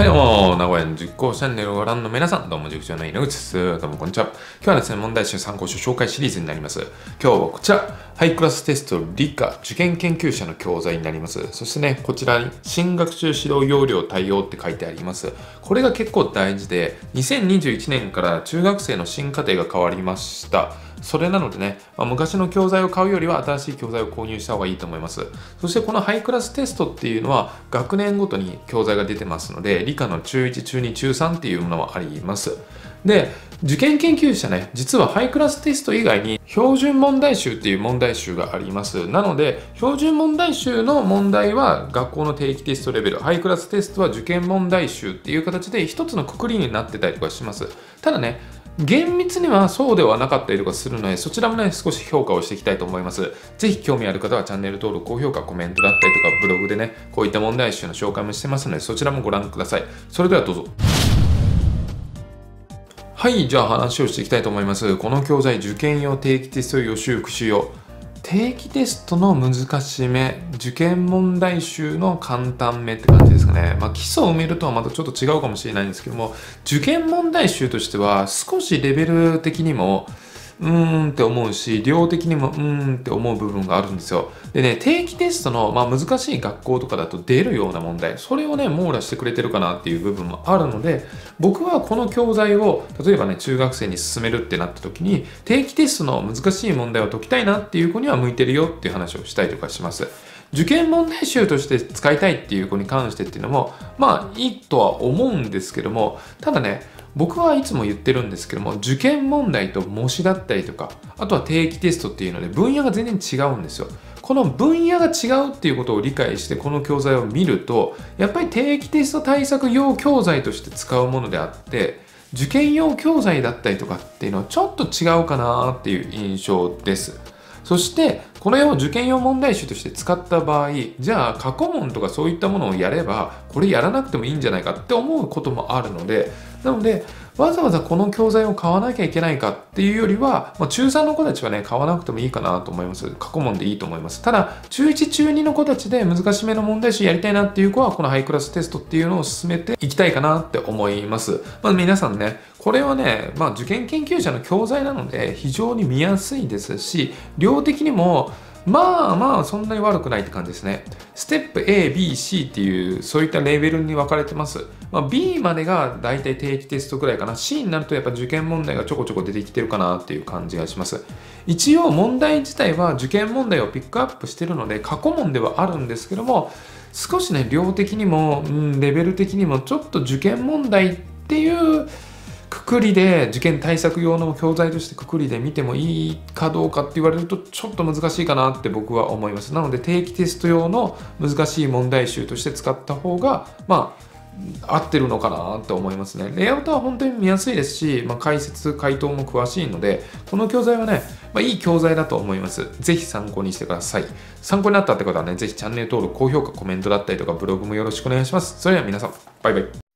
はいどうも、名古屋の実行チャンネルをご覧の皆さん、どうも塾長の井上です。どうもこんにちは。今日はですね、問題集参考書紹介シリーズになります。今日はこちら、ハイクラステスト理科受験研究者の教材になります。そしてね、こちらに新学習指導要領対応って書いてあります。これが結構大事で、2021年から中学生の新課程が変わりました。それなのでね、まあ、昔の教材を買うよりは新しい教材を購入した方がいいと思います。そしてこのハイクラステストっていうのは学年ごとに教材が出てますので、理科の中1、中2、中3っていうものもあります。で、受験研究者ね、実はハイクラステスト以外に標準問題集っていう問題集があります。なので、標準問題集の問題は学校の定期テストレベル、ハイクラステストは受験問題集っていう形で一つのくくりになってたりとかします。ただね、厳密にはそうではなかったりとかするので、そちらもね、少し評価をしていきたいと思います。ぜひ興味ある方はチャンネル登録、高評価、コメントだったりとか、ブログでね、こういった問題集の紹介もしてますので、そちらもご覧ください。それではどうぞ。はい、じゃあ話をしていきたいと思います。この教材、受験用定期テスト予習復習用。定期テストの難しめ、受験問題集の簡単めって感じですかね。まあ、基礎を埋めるとはまたちょっと違うかもしれないんですけども、受験問題集としては少しレベル的にもうーんって思うし、量的にもうーんって思う部分があるんですよ。でね、定期テストの、まあ、難しい学校とかだと出るような問題、それをね、網羅してくれてるかなっていう部分もあるので、僕はこの教材を、例えばね、中学生に進めるってなった時に、定期テストの難しい問題を解きたいなっていう子には向いてるよっていう話をしたりとかします。受験問題集として使いたいっていう子に関してっていうのも、まあいいとは思うんですけども、ただね、僕はいつも言ってるんですけども受験問題と模試だったりとかあとは定期テストっていうので分野が全然違うんですよ。この分野が違うっていうことを理解してこの教材を見るとやっぱり定期テスト対策用教材として使うものであって受験用教材だったりとかっていうのはちょっと違うかなっていう印象です。そしてこれを受験用問題集として使った場合じゃあ過去問とかそういったものをやればこれやらなくてもいいんじゃないかって思うこともあるのでなので、わざわざこの教材を買わなきゃいけないかっていうよりは、まあ、中3の子たちはね、買わなくてもいいかなと思います。過去問でいいと思います。ただ、中1、中2の子たちで難しめの問題集やりたいなっていう子は、このハイクラステストっていうのを進めていきたいかなって思います。まあ、皆さんね、これはね、まあ、受験研究者の教材なので、非常に見やすいですし、量的にも、まあまあそんなに悪くないって感じですね。ステップ A、B、C っていうそういったレベルに分かれてます。まあ、B までが大体定期テストくらいかな。C になるとやっぱ受験問題がちょこちょこ出てきてるかなっていう感じがします。一応問題自体は受験問題をピックアップしてるので過去問ではあるんですけども少しね量的にも、うん、レベル的にもちょっと受験問題っていうくくりで受験対策用の教材としてくくりで見てもいいかどうかって言われるとちょっと難しいかなって僕は思いますなので定期テスト用の難しい問題集として使った方がまあ合ってるのかなって思いますね。レイアウトは本当に見やすいですし、まあ、解説、回答も詳しいので、この教材はね、まあ、いい教材だと思います。ぜひ参考にしてください。参考になったってことはね、ぜひチャンネル登録、高評価、コメントだったりとか、ブログもよろしくお願いします。それでは皆さん、バイバイ。